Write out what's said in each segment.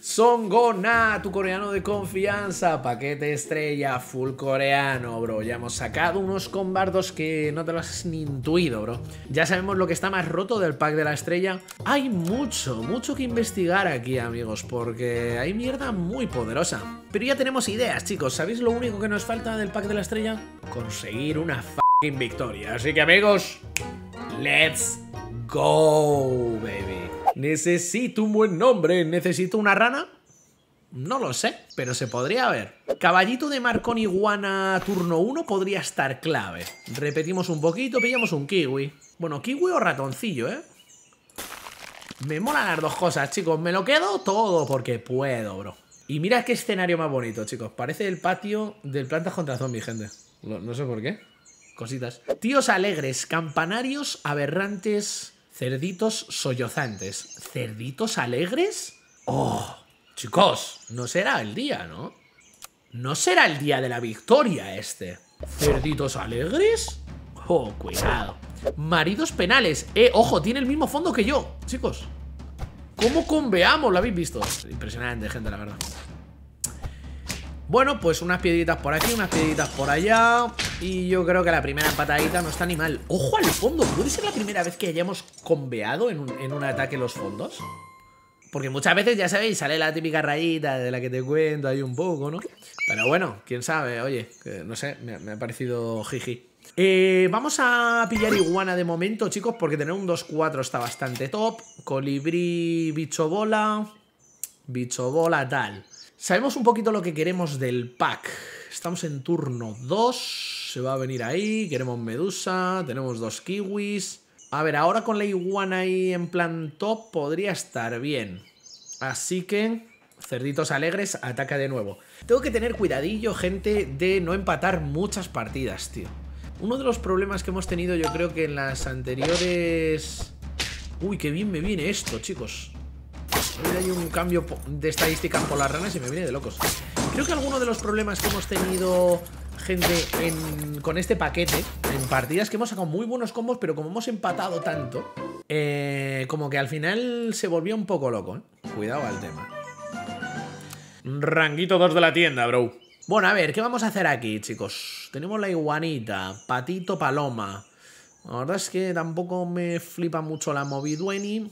Songona, tu coreano de confianza, paquete estrella, full coreano, bro. Ya hemos sacado unos combardos que no te lo has ni intuido, bro. Ya sabemos lo que está más roto del pack de la estrella. Hay mucho, mucho que investigar aquí, amigos, porque hay mierda muy poderosa. Pero ya tenemos ideas, chicos. ¿Sabéis lo único que nos falta del pack de la estrella? Conseguir una fucking victoria. Así que, amigos, let's go, baby. Necesito un buen nombre. ¿Necesito una rana? No lo sé, pero se podría ver. Caballito de Marcón Iguana turno 1 podría estar clave. Repetimos un poquito, pillamos un kiwi. Bueno, kiwi o ratoncillo, ¿eh? Me molan las dos cosas, chicos. Me lo quedo todo porque puedo, bro. Y mira qué escenario más bonito, chicos. Parece el patio del Plantas contra Zombies, gente. No, sé por qué. Cositas. Tíos alegres, campanarios aberrantes, cerditos sollozantes. ¿Cerditos alegres? ¡Oh! Chicos, no será el día, ¿no? No será el día de la victoria este. ¿Cerditos alegres? Oh, cuidado. Maridos penales. Eh, ojo, tiene el mismo fondo que yo, chicos. ¿Cómo conveamos? ¿Lo habéis visto? Impresionante, gente, la verdad. Bueno, pues unas piedritas por aquí, unas piedritas por allá Y yo creo que la primera patadita no está ni mal ¡Ojo al fondo! ¿Puede ser la primera vez que hayamos conveado en un, en un ataque los fondos? Porque muchas veces, ya sabéis, sale la típica rayita de la que te cuento ahí un poco, ¿no? Pero bueno, quién sabe, oye, no sé, me, ha parecido jiji. Eh, vamos a pillar iguana de momento, chicos, porque tener un 2-4 está bastante top. Colibrí, bicho bola, bicho bola, tal. Sabemos un poquito lo que queremos del pack. Estamos en turno 2, se va a venir ahí, queremos medusa, tenemos dos kiwis... A ver, ahora con la iguana ahí en plan top podría estar bien. Así que, cerditos alegres, ataca de nuevo. Tengo que tener cuidadillo, gente, de no empatar muchas partidas, tío. Uno de los problemas que hemos tenido yo creo que en las anteriores... Uy, qué bien me viene esto, chicos. hay un cambio de estadísticas por las ranas y me viene de locos. Creo que alguno de los problemas que hemos tenido gente, con este paquete, en partidas que hemos sacado muy buenos combos, pero como hemos empatado tanto, eh, como que al final se volvió un poco loco, ¿eh? Cuidado al tema. Ranguito 2 de la tienda, bro. Bueno, a ver, ¿qué vamos a hacer aquí, chicos? Tenemos la iguanita, patito paloma. La verdad es que tampoco me flipa mucho la movidueni,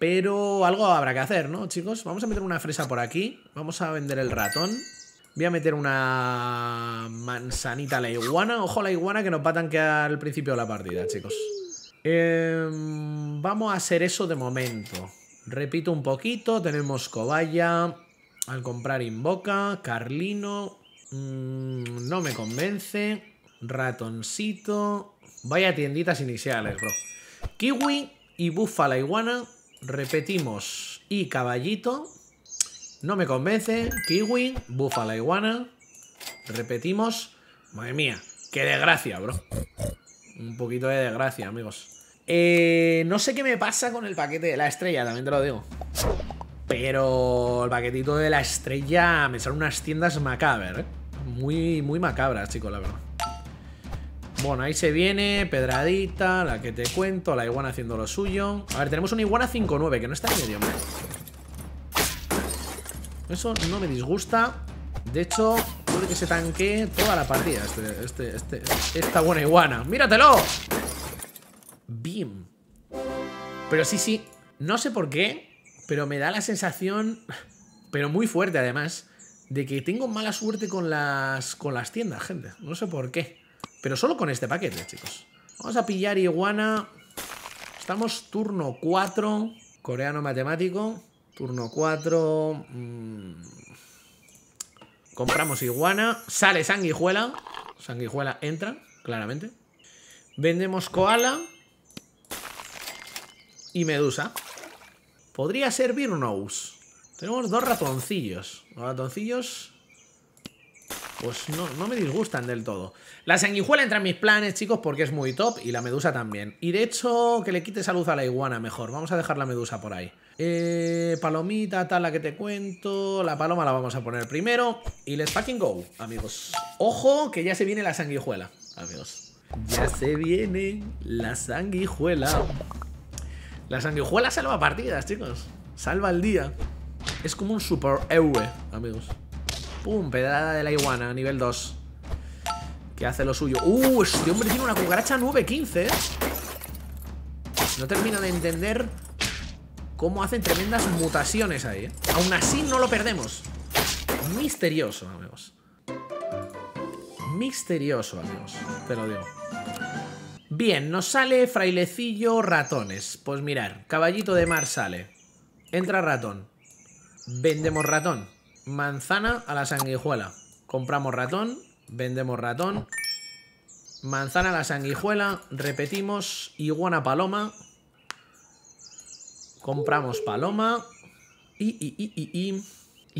pero algo habrá que hacer, ¿no, chicos? Vamos a meter una fresa por aquí. Vamos a vender el ratón. Voy a meter una manzanita a la iguana. Ojo a la iguana que nos va al principio de la partida, chicos. Em, vamos a hacer eso de momento. Repito un poquito. Tenemos cobaya. Al comprar invoca. Carlino. Mm, no me convence. Ratoncito. Vaya tienditas iniciales, bro. Kiwi y búfala iguana. Repetimos. Y caballito. No me convence. Kiwi, búfala iguana. Repetimos. Madre mía, qué desgracia, bro. Un poquito de desgracia, amigos. Eh, no sé qué me pasa con el paquete de la estrella, también te lo digo. Pero el paquetito de la estrella me salen unas tiendas macabras, ¿eh? Muy, muy macabras, chicos, la verdad. Bueno, ahí se viene, pedradita, la que te cuento, la iguana haciendo lo suyo. A ver, tenemos una iguana 5-9, que no está en medio mal. Eso no me disgusta. De hecho, puede que se tanque toda la partida este, este, este, esta buena iguana. ¡Míratelo! Bim. Pero sí, sí, no sé por qué, pero me da la sensación, pero muy fuerte además, de que tengo mala suerte con las, con las tiendas, gente. No sé por qué. Pero solo con este paquete, chicos. Vamos a pillar iguana. Estamos turno 4, coreano matemático. Turno 4. Mm. Compramos iguana. Sale sanguijuela. Sanguijuela entra, claramente. Vendemos koala. Y medusa. Podría ser Birnous. Tenemos dos ratoncillos. Los ratoncillos pues no, no me disgustan del todo. La sanguijuela entra en mis planes, chicos, porque es muy top y la medusa también. Y de hecho, que le quite salud a la iguana mejor. Vamos a dejar la medusa por ahí. Eh, palomita, tal, la que te cuento. La paloma la vamos a poner primero. Y let's fucking go, amigos. Ojo, que ya se viene la sanguijuela, amigos. Ya se viene la sanguijuela. La sanguijuela salva partidas, chicos. Salva el día. Es como un super héroe, amigos. Pum, pedrada de la iguana, nivel 2. Que hace lo suyo. Uh, este hombre tiene una cucaracha 915, ¿eh? No termino de entender cómo hacen tremendas mutaciones ahí, ¿eh? Aún así no lo perdemos. Misterioso, amigos. Misterioso, amigos. Te lo digo. Bien, nos sale frailecillo ratones. Pues mirar, caballito de mar sale. Entra ratón. Vendemos ratón. Manzana a la sanguijuela. Compramos ratón. Vendemos ratón. Manzana a la sanguijuela. Repetimos. Iguana paloma. Compramos paloma. Y, y, y, y.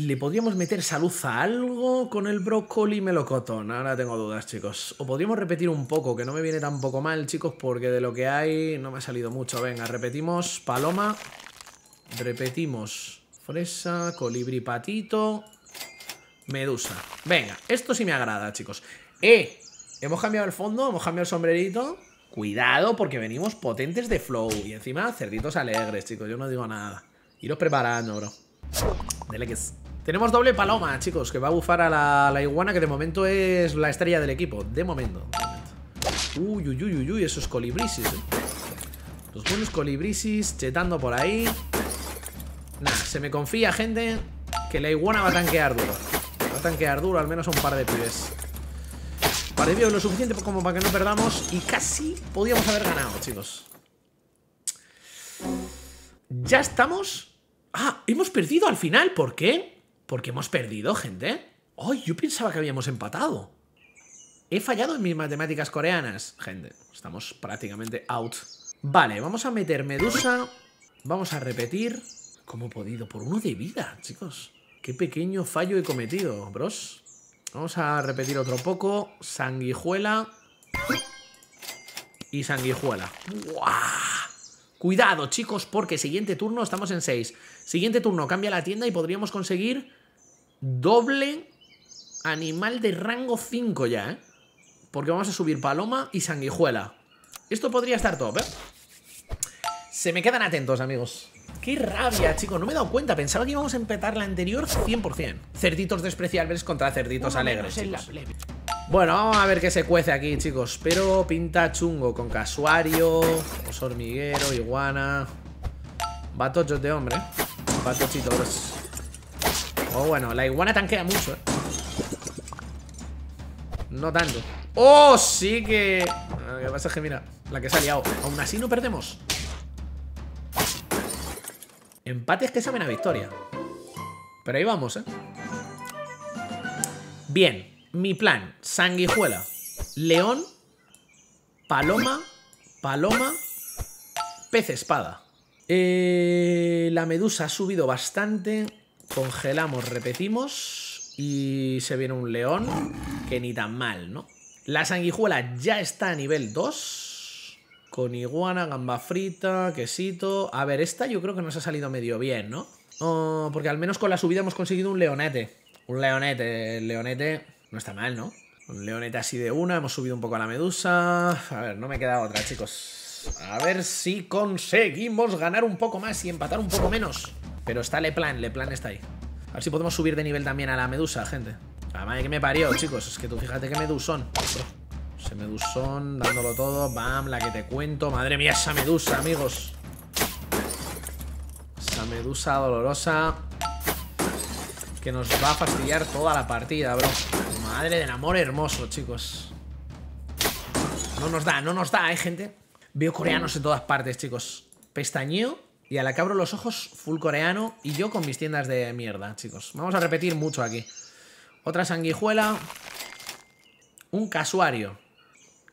¿Le podríamos meter salud a algo con el brócoli melocotón? Ahora tengo dudas, chicos. O podríamos repetir un poco, que no me viene tan poco mal, chicos, porque de lo que hay no me ha salido mucho. Venga, repetimos paloma. Repetimos fresa, colibrí patito, medusa. Venga, esto sí me agrada, chicos. ¡Eh! Hemos cambiado el fondo, hemos cambiado el sombrerito. Cuidado, porque venimos potentes de flow. Y encima, cerditos alegres, chicos. Yo no digo nada. Iros preparando, bro. Dele que es. Tenemos doble paloma, chicos, que va a bufar a la, iguana, que de momento es la estrella del equipo. De momento. Uy, uy, uy, uy, uy, esos colibrisis, eh. Los buenos colibrisis chetando por ahí. Nah, se me confía, gente, que la iguana va a tanquear duro. Va a tanquear duro, al menos un par de pibes. De pibes lo suficiente como para que no perdamos. Y casi podíamos haber ganado, chicos. Ya estamos. Ah, hemos perdido al final. ¿Por qué? Porque hemos perdido, gente. ¡Ay! yo pensaba que habíamos empatado. He fallado en mis matemáticas coreanas, gente. Estamos prácticamente out. Vale, vamos a meter medusa. Vamos a repetir. ¿Cómo he podido? Por uno de vida, chicos. Qué pequeño fallo he cometido, bros. Vamos a repetir otro poco. Sanguijuela. Y sanguijuela. Cuidado, chicos, porque siguiente turno estamos en 6. Siguiente turno cambia la tienda y podríamos conseguir Doble animal de rango 5 ya, ¿eh? Porque vamos a subir paloma y sanguijuela. Esto podría estar top, ¿eh? Se me quedan atentos, amigos. ¡Qué rabia, chicos! No me he dado cuenta. Pensaba que íbamos a empezar la anterior 100%. Cerditos despreciables contra cerditos alegres, chicos. Bueno, vamos a ver qué se cuece aquí, chicos. Pero pinta chungo con casuario, oso hormiguero, iguana... Batochos de hombre. Batochitos. Oh, bueno, la iguana tanquea mucho, ¿eh? No tanto. ¡Oh, sí que... Lo que pasa es que, mira, la que se ha liado. Aún así no perdemos. Empates que saben a victoria. Pero ahí vamos, ¿eh? Bien, mi plan. Sanguijuela. León. Paloma. Paloma. Pez espada. Eh, la medusa ha subido bastante. Congelamos, repetimos. Y se viene un león. Que ni tan mal, ¿no? La sanguijuela ya está a nivel 2. Con iguana, gamba frita, quesito. A ver, esta yo creo que nos ha salido medio bien, ¿no? Porque al menos con la subida hemos conseguido un leonete. Un leonete. El leonete no está mal, ¿no? Un leonete así de una. Hemos subido un poco a la medusa. A ver, no me queda otra, chicos. A ver si conseguimos ganar un poco más y empatar un poco menos. Pero está Leplan, Leplan está ahí. A ver si podemos subir de nivel también a la medusa, gente. La madre que me parió, chicos. Es que tú fíjate que medusón. Ese medusón, dándolo todo. Bam, la que te cuento. Madre mía, esa medusa, amigos. Esa medusa dolorosa. Que nos va a fastidiar toda la partida, bro. Madre del amor hermoso, chicos. No nos da, no nos da, ¿eh, gente? Veo coreanos en todas partes, chicos. Pestañeo y a la que abro los ojos, full coreano. Y yo con mis tiendas de mierda, chicos. Vamos a repetir mucho aquí. Otra sanguijuela. Un casuario.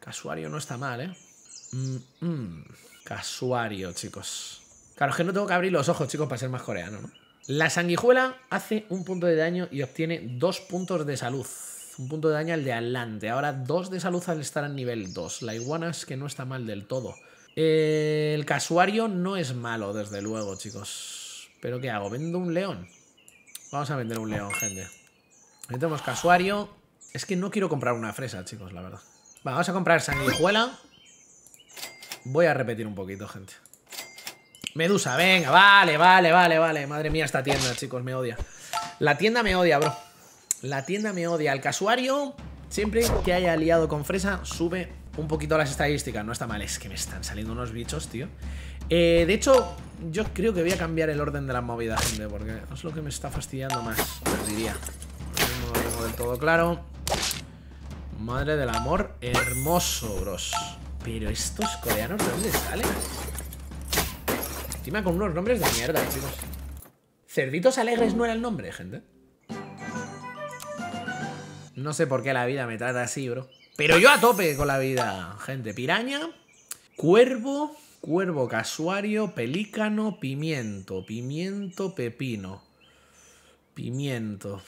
Casuario no está mal, ¿eh? Mm, mm. Casuario, chicos. Claro, es que no tengo que abrir los ojos, chicos, para ser más coreano, ¿no? La sanguijuela hace un punto de daño y obtiene dos puntos de salud. Un punto de daño al de adelante. Ahora dos de salud al estar en nivel 2. La iguana es que no está mal del todo. El casuario no es malo, desde luego, chicos. ¿Pero qué hago? ¿Vendo un león? Vamos a vender un león, gente. Metemos casuario. Es que no quiero comprar una fresa, chicos, la verdad. Vamos a comprar sanguijuela. Voy a repetir un poquito, gente. Medusa, venga, vale, vale, vale, vale. Madre mía, esta tienda, chicos, me odia. La tienda me odia, bro. La tienda me odia. El casuario, siempre que haya aliado con Fresa, sube un poquito las estadísticas. No está mal, es que me están saliendo unos bichos, tío. Eh, de hecho, yo creo que voy a cambiar el orden de las movidas, gente, porque es lo que me está fastidiando más, diría. No lo tengo del todo claro. Madre del amor hermoso, bros. Pero estos coreanos, ¿de dónde salen? Encima con unos nombres de mierda, chicos. Cerditos Alegres no era el nombre, gente. No sé por qué la vida me trata así, bro. Pero yo a tope con la vida, gente. Piraña, cuervo, cuervo casuario, pelícano, pimiento, pimiento, pepino. Pimiento.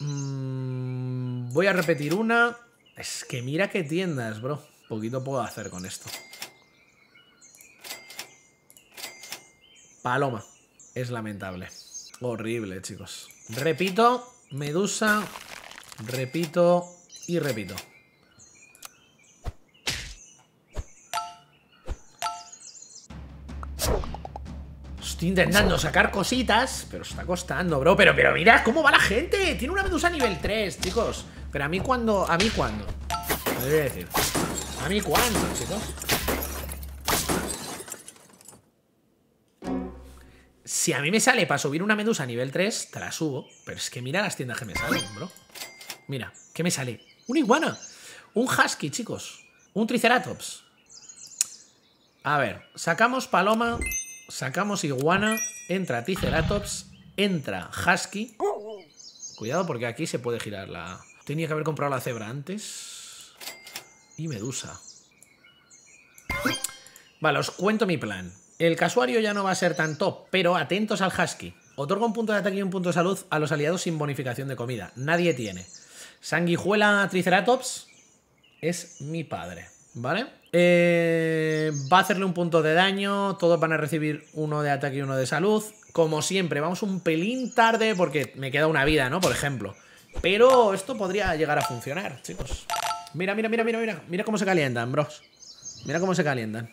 Mm, voy a repetir una. Es que mira qué tiendas, bro. Poquito puedo hacer con esto. Paloma. Es lamentable. Horrible, chicos. Repito, medusa. Repito y repito. Estoy intentando sacar cositas, pero está costando, bro. Pero, pero mira cómo va la gente. Tiene una medusa nivel 3, chicos. Pero a mí cuando... ¿A mí cuándo? Me debe decir. ¿A mí cuándo, chicos? Si a mí me sale para subir una medusa a nivel 3, te la subo. Pero es que mira las tiendas que me salen, bro. Mira, ¿qué me sale? Una iguana. Un husky, chicos. Un triceratops. A ver, sacamos paloma, sacamos iguana, entra triceratops, entra husky. Cuidado porque aquí se puede girar la... Tenía que haber comprado la cebra antes. Y medusa. Vale, os cuento mi plan. El casuario ya no va a ser tan top, pero atentos al husky. Otorga un punto de ataque y un punto de salud a los aliados sin bonificación de comida. Nadie tiene. Sanguijuela Triceratops es mi padre, ¿vale? Eh, va a hacerle un punto de daño, todos van a recibir uno de ataque y uno de salud. Como siempre, vamos un pelín tarde porque me queda una vida, ¿no? Por ejemplo. Pero esto podría llegar a funcionar, chicos. Mira, mira, mira, mira, mira. Mira cómo se calientan, bros. Mira cómo se calientan.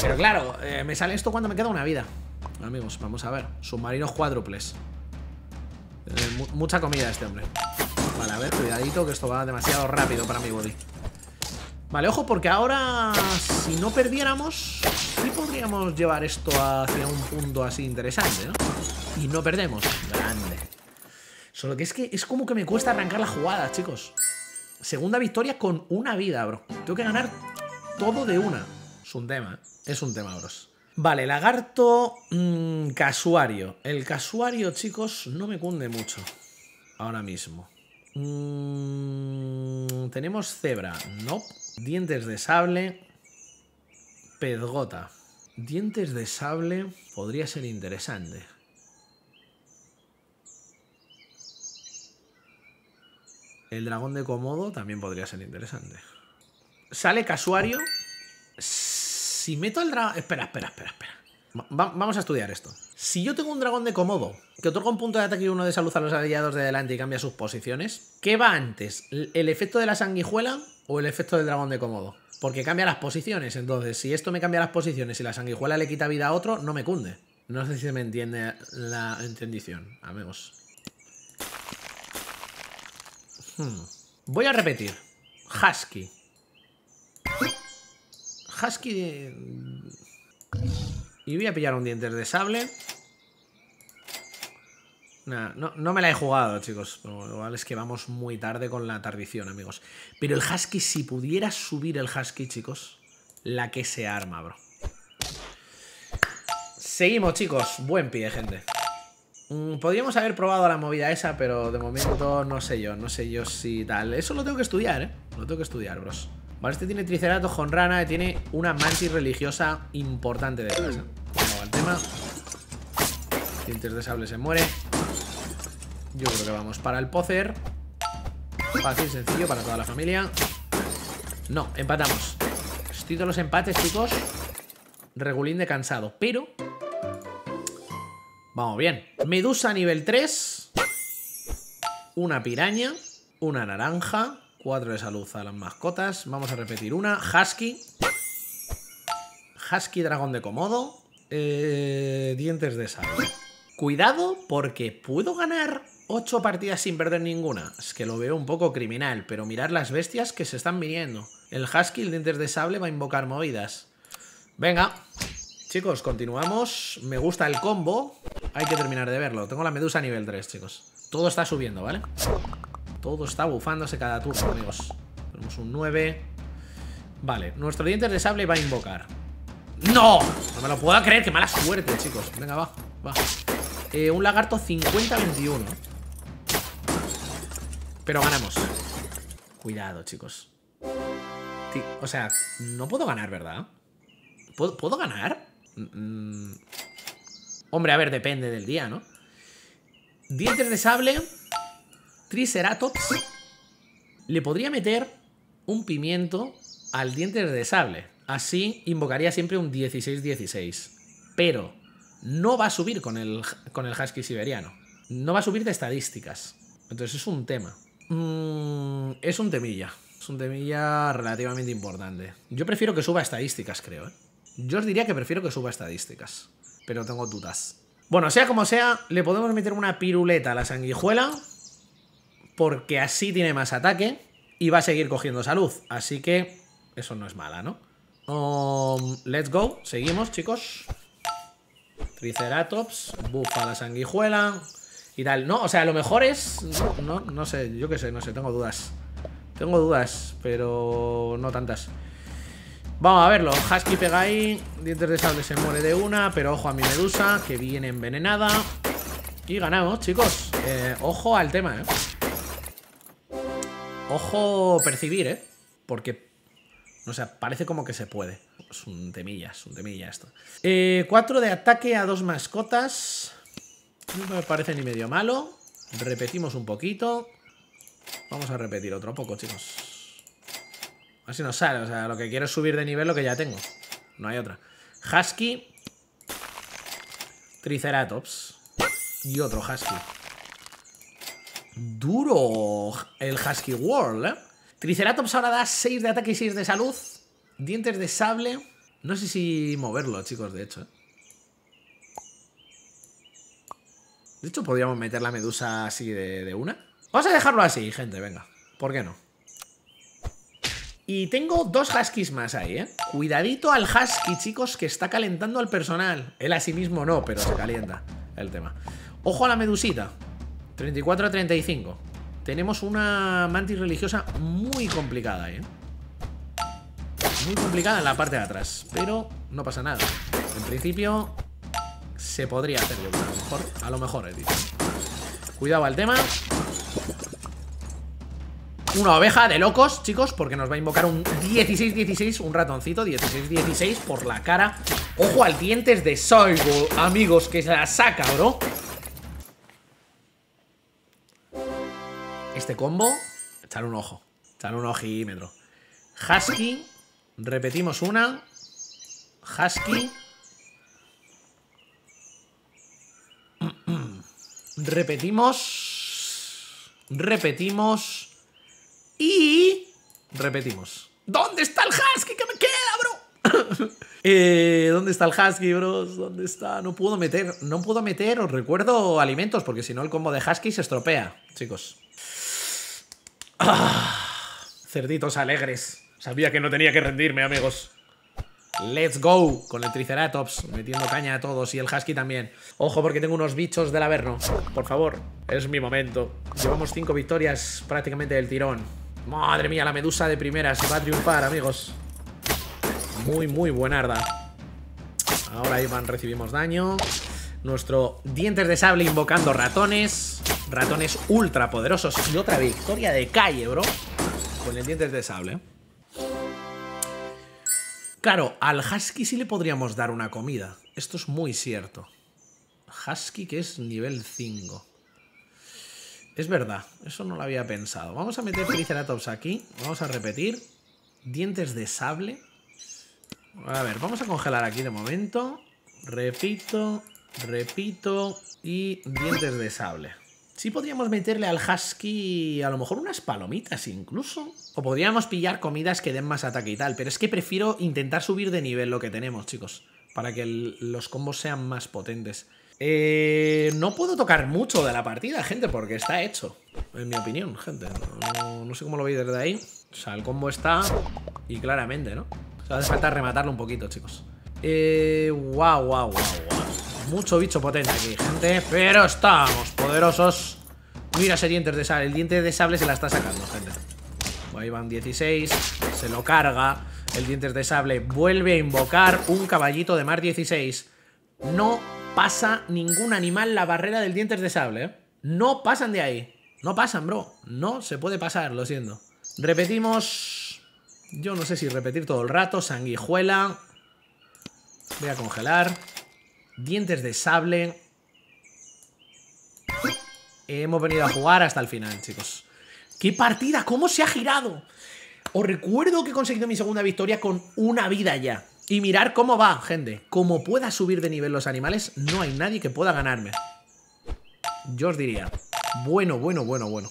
Pero claro, eh, me sale esto cuando me queda una vida. Amigos, vamos a ver. Submarinos cuádruples. Eh, mucha comida este hombre. Vale, a ver, cuidadito que esto va demasiado rápido para mi body. Vale, ojo, porque ahora si no perdiéramos, sí podríamos llevar esto hacia un punto así interesante, ¿no? Y no perdemos. Grande. Solo que es que es como que me cuesta arrancar la jugada, chicos. Segunda victoria con una vida, bro. Tengo que ganar todo de una. Es un tema. Es un tema, bros. Vale, lagarto mmm, casuario. El casuario, chicos, no me cunde mucho. Ahora mismo. Mmm, tenemos cebra. No. Dientes de sable. Pezgota. Dientes de sable podría ser interesante. El dragón de Komodo también podría ser interesante. Sale casuario. Si meto el dragón... Espera, espera, espera, espera. vamos a estudiar esto. Si yo tengo un dragón de Komodo que otorga un punto de ataque y uno de salud a los aliados de delante y cambia sus posiciones, ¿qué va antes? ¿El efecto de la sanguijuela o el efecto del dragón de Komodo? Porque cambia las posiciones, entonces si esto me cambia las posiciones y la sanguijuela le quita vida a otro, no me cunde. No sé si se me entiende la entendición, amigos. Hmm. Voy a repetir. Husky. Husky... Y voy a pillar un dientes de sable. no, no, me la he jugado, chicos. Pero igual es que vamos muy tarde con la tardición, amigos. Pero el Husky, si pudiera subir el Husky, chicos, la que se arma, bro. Seguimos, chicos. Buen pie, gente. Mm, podríamos haber probado la movida esa, pero de momento no sé yo. No sé yo si tal. Eso lo tengo que estudiar, ¿eh? Lo tengo que estudiar, bros. Vale, este tiene Triceratops con rana y tiene una mantis religiosa importante de casa. Vamos al tema. Dientes de sable se muere. Yo creo que vamos para el pocer. Fácil, sencillo para toda la familia. No, empatamos. Estoy de los empates, chicos. Regulín de cansado. Pero... Vamos bien. Medusa nivel 3. Una piraña. Una naranja. 4 de salud a las mascotas. Vamos a repetir una. Husky. Husky dragón de Komodo. Eh, dientes de sable. Cuidado porque puedo ganar 8 partidas sin perder ninguna. Es que lo veo un poco criminal, pero mirar las bestias que se están viniendo. El Husky, el dientes de sable, va a invocar movidas. Venga. Chicos, continuamos. Me gusta el combo. Hay que terminar de verlo. Tengo la medusa nivel 3, chicos. Todo está subiendo, ¿vale? Todo está bufándose cada turno, amigos. Tenemos un 9. Vale, nuestro dientes de sable va a invocar. ¡No! No me lo puedo creer, qué mala suerte, chicos. Venga, va, va. Eh, un lagarto 50-21. Pero ganamos. Cuidado, chicos. O sea, no puedo ganar, ¿verdad? ¿Puedo, ganar? Mm, hombre, a ver, depende del día, ¿no? Dientes de sable. Triceratops. Le podría meter un pimiento al dientes de sable. Así invocaría siempre un 16-16. Pero no va a subir con el, con el husky siberiano. No va a subir de estadísticas. Entonces es un tema. Mm, es un temilla. Es un temilla relativamente importante. Yo prefiero que suba estadísticas, creo. ¿eh? Yo os diría que prefiero que suba estadísticas. Pero tengo dudas. Bueno, sea como sea, le podemos meter una piruleta a la sanguijuela. Porque así tiene más ataque. Y va a seguir cogiendo salud. Así que eso no es mala, ¿no? Um, let's go. Seguimos, chicos. Triceratops. Bufa la sanguijuela. Y tal. No, o sea, lo mejor es... No, no, sé, yo qué sé, no sé, tengo dudas. Tengo dudas, pero no tantas. Vamos a verlo. Husky pega ahí. Dientes de sable se muere de una. Pero ojo a mi medusa, que viene envenenada. Y ganamos, chicos. Eh, ojo al tema, ¿eh? Ojo percibir, ¿eh? Porque o sea, parece como que se puede. Es un temilla, es un temilla esto. Eh, cuatro de ataque a dos mascotas. No me parece ni medio malo. Repetimos un poquito. Vamos a repetir otro poco, chicos. Así nos sale. O sea, lo que quiero es subir de nivel lo que ya tengo. No hay otra. Husky. Triceratops. Y otro Husky. Duro el Husky World, ¿eh? Triceratops ahora da 6 de ataque y 6 de salud. Dientes de sable. No sé si moverlo, chicos, de hecho. ¿eh? De hecho, podríamos meter la medusa así de, una. Vamos a dejarlo así, gente, venga. ¿Por qué no? Y tengo dos huskies más ahí, ¿eh? Cuidadito al husky, chicos, que está calentando al personal. Él a sí mismo no, pero se calienta el tema. Ojo a la medusita. 34 a 35. Tenemos una mantis religiosa muy complicada, ¿eh? Muy complicada en la parte de atrás. Pero no pasa nada. En principio se podría hacer yo, a lo mejor, a lo mejor he dicho. Cuidado al tema. Una oveja de locos, chicos, porque nos va a invocar un 16-16, un ratoncito, 16-16 por la cara. Ojo al dientes de Soigo, amigos, que se la saca, bro. Este combo, echar un ojo, echar un ojímetro. Husky, repetimos una. Husky. Repetimos. Repetimos. Y... Repetimos. ¿Dónde está el Husky que me queda, bro? eh, ¿Dónde está el Husky, bros? ¿Dónde está? No puedo meter, no puedo meter, os recuerdo alimentos, porque si no el combo de Husky se estropea, chicos. Ah, cerditos alegres. Sabía que no tenía que rendirme, amigos. Let's go con el Triceratops, metiendo caña a todos y el Husky también. Ojo porque tengo unos bichos del Averno. Por favor, es mi momento. Llevamos cinco victorias prácticamente del tirón. Madre mía, la medusa de primeras va a triunfar, amigos. Muy, muy buenarda. Ahora Iván recibimos daño. Nuestro dientes de sable invocando ratones. Ratones ultra poderosos. Y otra victoria de calle, bro. Con el dientes de sable. Claro, al Husky sí le podríamos dar una comida. Esto es muy cierto. Husky que es nivel 5. Es verdad, eso no lo había pensado. Vamos a meter Triceratops aquí. Vamos a repetir. Dientes de sable. A ver, vamos a congelar aquí de momento. Repito, repito. Y dientes de sable. Sí podríamos meterle al Husky a lo mejor unas palomitas incluso. O podríamos pillar comidas que den más ataque y tal. Pero es que prefiero intentar subir de nivel lo que tenemos, chicos. Para que los combos sean más potentes. Eh, no puedo tocar mucho de la partida, gente, porque está hecho. En mi opinión, gente. No, sé cómo lo veis desde ahí. O sea, el combo está... Y claramente, ¿no? O sea, hace falta rematarlo un poquito, chicos. Eh... Wow, wow, wow, wow. Mucho bicho potente aquí, gente. Pero estamos poderosos. Mira ese diente de sable. El diente de sable se la está sacando, gente. Ahí van 16. Se lo carga. El dientes de sable vuelve a invocar un caballito de mar 16. No pasa ningún animal la barrera del dientes de sable, ¿eh? No pasan de ahí. No pasan, bro. No se puede pasar, lo siento. Repetimos... Yo no sé si repetir todo el rato. Sanguijuela. Voy a congelar. Dientes de sable. Hemos venido a jugar hasta el final, chicos. ¡Qué partida! ¿Cómo se ha girado? Os recuerdo que he conseguido mi segunda victoria con una vida ya. Y mirar cómo va, gente. Como pueda subir de nivel los animales, no hay nadie que pueda ganarme. Yo os diría. Bueno, bueno, bueno, bueno.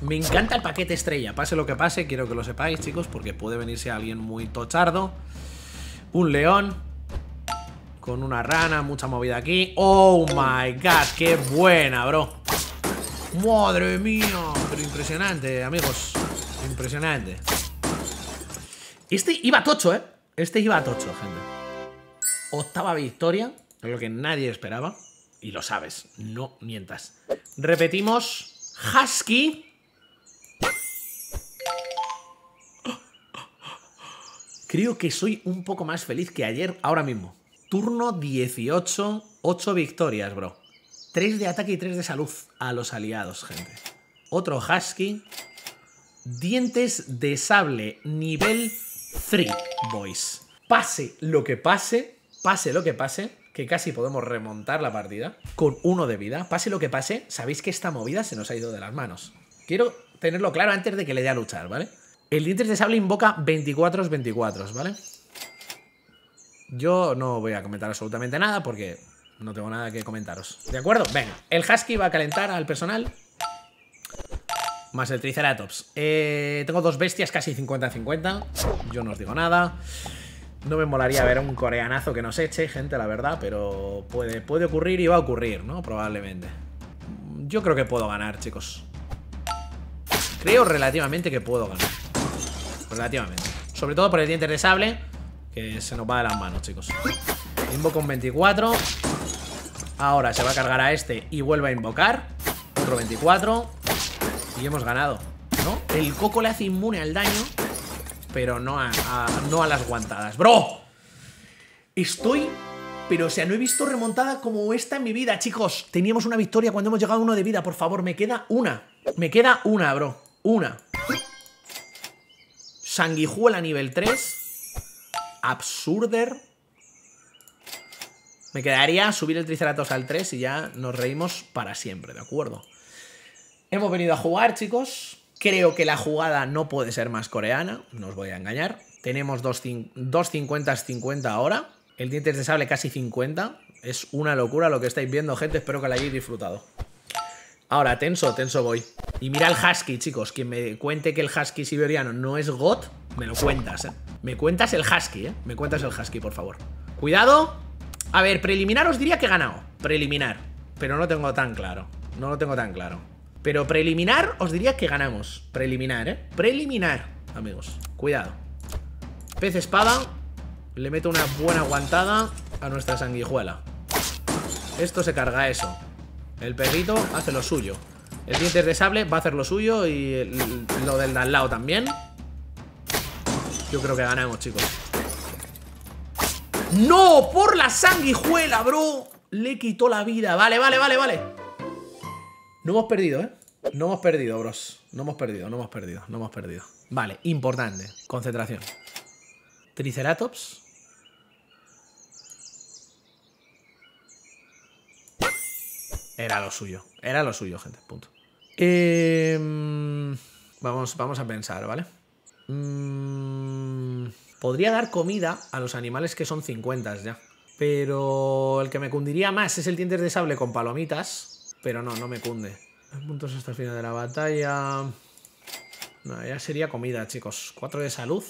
Me encanta el paquete estrella. Pase lo que pase, quiero que lo sepáis, chicos, porque puede venirse alguien muy tochardo. Un león. Con una rana, mucha movida aquí. ¡Oh, my God! ¡Qué buena, bro! ¡Madre mía! Pero impresionante, amigos. Impresionante. Este iba tocho, ¿eh? Este iba tocho, gente. Octava victoria, lo que nadie esperaba. Y lo sabes, no mientas. Repetimos. Husky. Creo que soy un poco más feliz que ayer, ahora mismo. Turno 18, 8 victorias, bro. 3 de ataque y 3 de salud a los aliados, gente. Otro Husky. Dientes de sable, nivel 3, boys. Pase lo que pase, pase lo que pase, que casi podemos remontar la partida con uno de vida. Pase lo que pase, sabéis que esta movida se nos ha ido de las manos. Quiero tenerlo claro antes de que le dé a luchar, ¿vale? El dientes de sable invoca 24 24, ¿vale? Yo no voy a comentar absolutamente nada porque no tengo nada que comentaros. ¿De acuerdo? Venga, el Husky va a calentar al personal. Más el Triceratops. Eh, tengo dos bestias casi 50-50. Yo no os digo nada. No me molaría ver a un coreanazo que nos eche, gente, la verdad, pero puede, puede ocurrir y va a ocurrir, ¿no? Probablemente. Yo creo que puedo ganar, chicos. Creo relativamente que puedo ganar. Relativamente. Sobre todo por el diente de sable, que se nos va de las manos, chicos. Invoco un 24. Ahora se va a cargar a este y vuelve a invocar. Otro 24. Y hemos ganado, ¿no? El coco le hace inmune al daño, pero no a, no a las guantadas. ¡Bro! Estoy... Pero, o sea, no he visto remontada como esta en mi vida, chicos. Teníamos una victoria cuando hemos llegado a uno de vida. Por favor, me queda una. Me queda una, bro. Una. Sanguijuela nivel 3. Absurder. Me quedaría subir el Triceratops al 3 y ya nos reímos para siempre, ¿de acuerdo? Hemos venido a jugar, chicos. Creo que la jugada no puede ser más coreana, no os voy a engañar. Tenemos dos, 50 ahora. El dientes de sable casi 50. Es una locura lo que estáis viendo, gente. Espero que la hayáis disfrutado. Ahora, tenso, tenso voy. Y mira el husky, chicos. Quien me cuente que el husky siberiano no es GOT, me lo cuentas, ¿eh? Me cuentas el husky, ¿eh? Me cuentas el husky, por favor. Cuidado. A ver, preliminar os diría que he ganado. Preliminar. Pero no lo tengo tan claro. No lo tengo tan claro. Pero preliminar os diría que ganamos. Preliminar, ¿eh? Preliminar, amigos. Cuidado. Pez espada. Le meto una buena aguantada a nuestra sanguijuela. Esto se carga eso. El perrito hace lo suyo. El dientes de sable va a hacer lo suyo y lo del de al lado también. Yo creo que ganamos, chicos. ¡No! ¡Por la sanguijuela, bro! Le quitó la vida. Vale, vale, vale, vale. No hemos perdido, ¿eh? No hemos perdido, bros. No hemos perdido, no hemos perdido, no hemos perdido. Vale, importante. Concentración. Triceratops. Era lo suyo. Era lo suyo, gente. Punto. Em, vamos, vamos a pensar, ¿vale? Mm, podría dar comida a los animales que son 50 ya. Pero el que me cundiría más es el dientes de sable con palomitas. Pero no, no me cunde. Puntos hasta el final de la batalla. No, ya sería comida, chicos. Cuatro de salud.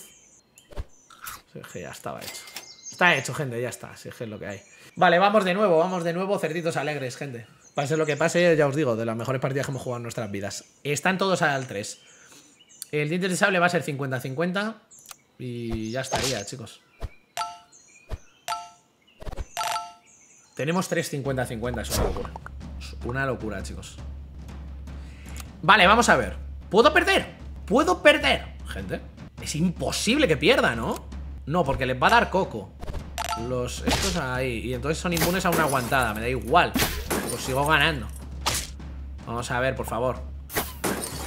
ya estaba hecho. Está hecho, gente, ya está. Es lo que hay. Vale, vamos de nuevo, vamos de nuevo, cerditos alegres, gente. Pase lo que pase, ya os digo, de las mejores partidas que hemos jugado en nuestras vidas. Están todos al 3. El diente de sable va a ser 50-50. Y ya estaría, chicos. Tenemos 3 50-50, es una locura. Una locura, chicos. Vale, vamos a ver. ¿Puedo perder? ¿Puedo perder? Gente, es imposible que pierda, ¿no? No, porque les va a dar coco. Los estos ahí. Y entonces son inmunes a una aguantada. Me da igual. Pues sigo ganando. Vamos a ver, por favor.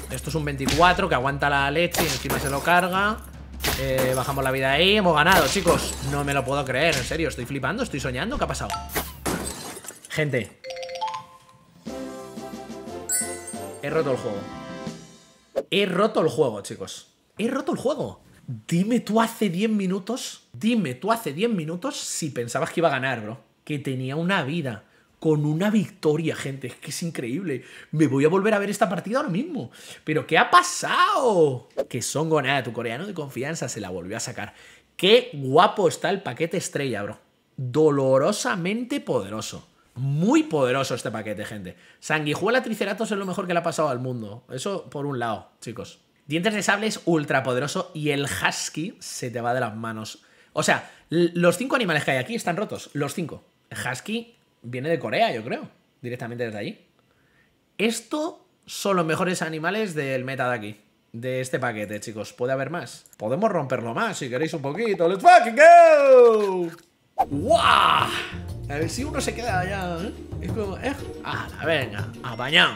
Esto es un 24 que aguanta la leche y encima se lo carga. Eh, bajamos la vida ahí. Hemos ganado, chicos. No me lo puedo creer, en serio. Estoy flipando, estoy soñando. ¿Qué ha pasado? Gente. He roto el juego. He roto el juego, chicos. He roto el juego. Dime tú hace 10 minutos, dime tú hace 10 minutos si pensabas que iba a ganar, bro. Que tenía una vida. Con una victoria, gente. Es que es increíble. Me voy a volver a ver esta partida ahora mismo. ¿Pero qué ha pasado? Que son nada, tu coreano de confianza, se la volvió a sacar. Qué guapo está el paquete estrella, bro. Dolorosamente poderoso. Muy poderoso este paquete, gente. Sanguijuela Triceratos es lo mejor que le ha pasado al mundo. Eso por un lado, chicos. Dientes de sable es ultra poderoso y el Husky se te va de las manos. O sea, los cinco animales que hay aquí están rotos. Los cinco. Husky viene de Corea, yo creo. Directamente desde allí. Esto son los mejores animales del meta de aquí. De este paquete, chicos. ¿Puede haber más? Podemos romperlo más si queréis un poquito. ¡Let's fucking go! ¡Wow! A ver si uno se queda allá, ¿eh? Es como, ¿eh? Ah, venga, apañado.